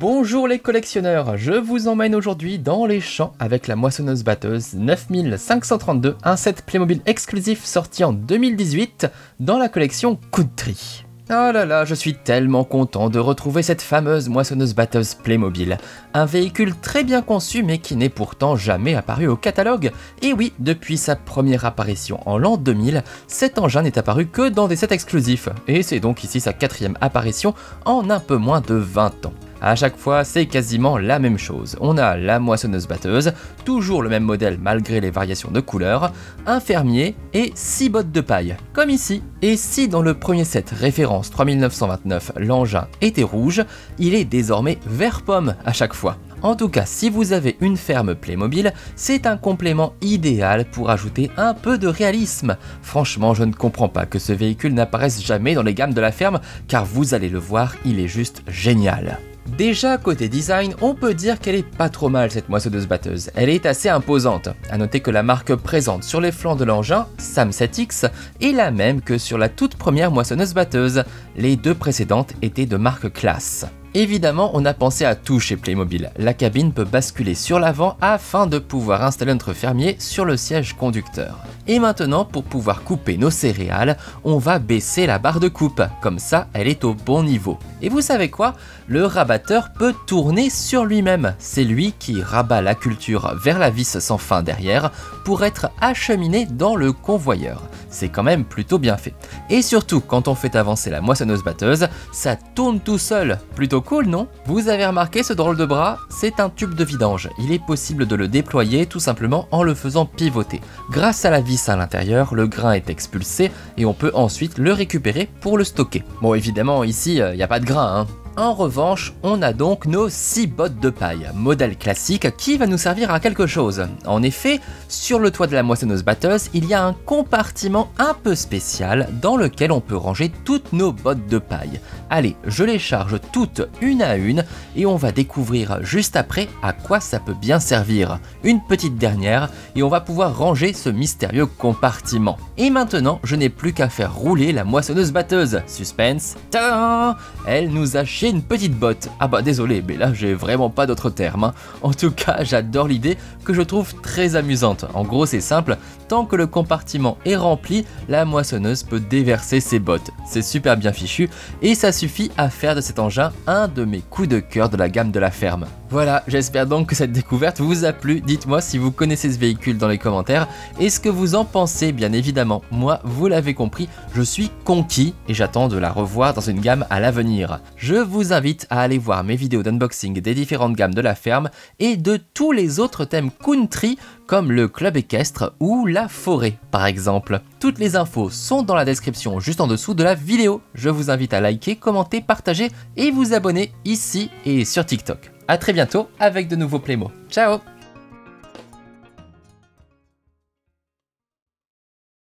Bonjour les collectionneurs, je vous emmène aujourd'hui dans les champs avec la moissonneuse batteuse 9532, un set Playmobil exclusif sorti en 2018 dans la collection Country. Oh là là, je suis tellement content de retrouver cette fameuse moissonneuse-batteuse Playmobil. Un véhicule très bien conçu mais qui n'est pourtant jamais apparu au catalogue. Et oui, depuis sa première apparition en l'an 2000, cet engin n'est apparu que dans des sets exclusifs. Et c'est donc ici sa quatrième apparition en un peu moins de 20 ans. À chaque fois, c'est quasiment la même chose. On a la moissonneuse-batteuse, toujours le même modèle malgré les variations de couleurs, un fermier et 6 bottes de paille, comme ici. Et si dans le premier set référence 3929 l'engin était rouge, il est désormais vert pomme à chaque fois. En tout cas, si vous avez une ferme Playmobil, c'est un complément idéal pour ajouter un peu de réalisme. Franchement, je ne comprends pas que ce véhicule n'apparaisse jamais dans les gammes de la ferme, car vous allez le voir, il est juste génial. Déjà côté design, on peut dire qu'elle est pas trop mal cette moissonneuse batteuse. Elle est assez imposante. A noter que la marque présente sur les flancs de l'engin, Sam 7X, est la même que sur la toute première moissonneuse batteuse. Les deux précédentes étaient de marque classe. Évidemment, on a pensé à tout chez Playmobil. La cabine peut basculer sur l'avant afin de pouvoir installer notre fermier sur le siège conducteur. Et maintenant, pour pouvoir couper nos céréales, on va baisser la barre de coupe. Comme ça, elle est au bon niveau. Et vous savez quoi? Le rabatteur peut tourner sur lui-même. C'est lui qui rabat la culture vers la vis sans fin derrière pour être acheminé dans le convoyeur. C'est quand même plutôt bien fait. Et surtout, quand on fait avancer la moissonneuse batteuse, ça tourne tout seul. Plutôt cool, non? Vous avez remarqué ce drôle de bras? C'est un tube de vidange. Il est possible de le déployer tout simplement en le faisant pivoter. Grâce à la vis à l'intérieur, le grain est expulsé et on peut ensuite le récupérer pour le stocker. Bon, évidemment, ici, il n'y a pas de grain, hein. En revanche, on a donc nos 6 bottes de paille, modèle classique qui va nous servir à quelque chose. En effet, sur le toit de la moissonneuse batteuse, il y a un compartiment un peu spécial dans lequel on peut ranger toutes nos bottes de paille. Allez, je les charge toutes une à une et on va découvrir juste après à quoi ça peut bien servir. Une petite dernière et on va pouvoir ranger ce mystérieux compartiment. Et maintenant, je n'ai plus qu'à faire rouler la moissonneuse batteuse. Suspense, Elle nous a une petite botte. Ah bah désolé, mais là j'ai vraiment pas d'autre terme. hein. En tout cas, j'adore l'idée que je trouve très amusante. En gros, c'est simple, tant que le compartiment est rempli, la moissonneuse peut déverser ses bottes. C'est super bien fichu et ça suffit à faire de cet engin un de mes coups de cœur de la gamme de la ferme. Voilà, j'espère donc que cette découverte vous a plu. Dites-moi si vous connaissez ce véhicule dans les commentaires et ce que vous en pensez, bien évidemment. Moi, vous l'avez compris, je suis conquis et j'attends de la revoir dans une gamme à l'avenir. Je vous invite à aller voir mes vidéos d'unboxing des différentes gammes de la ferme et de tous les autres thèmes country comme le club équestre ou la forêt par exemple. Toutes les infos sont dans la description juste en dessous de la vidéo. Je vous invite à liker, commenter, partager et vous abonner ici et sur TikTok. A très bientôt avec de nouveaux Playmo. Ciao